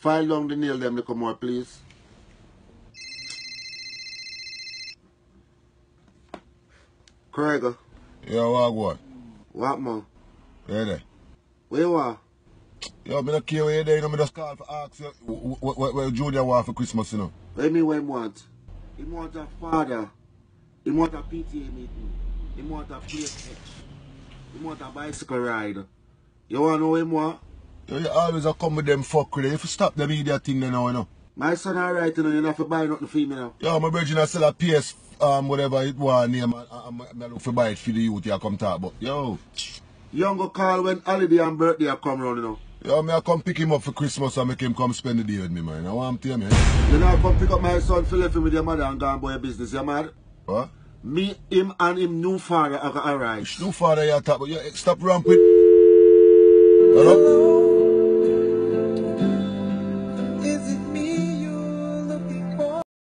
File down the nail them to come out, please. Craig, uh, Yo, what what? what man? Yeah, there. Where you are? Yo, me not care where you there, you know, me just call for ask you what, what, what Junior want for Christmas, you know. What me what him want? He want a father. He want a PTA meeting. He want a PSH. He want a bicycle ride. You wanna know what him want? Yo, you always a come with them fuck with. If you stop them idiot thing then now, you know. My son alright, you know, you have to buy nothing for me now. Yo, my virgin I sell a PS, um, whatever it was name, and I'm, I'm, I'm look for buy it for the youth you come talk about. Yo, You go call when holiday and birthday are come round, you know. yo, me I come pick him up for Christmas and make him come spend the day with me, man. I want him to tell me. You know, I come pick up my son, fill him with your mother and go and buy a business, you mad? What? Me, him, and him new father are alright. No father you talk, but you stop ramping. Hello?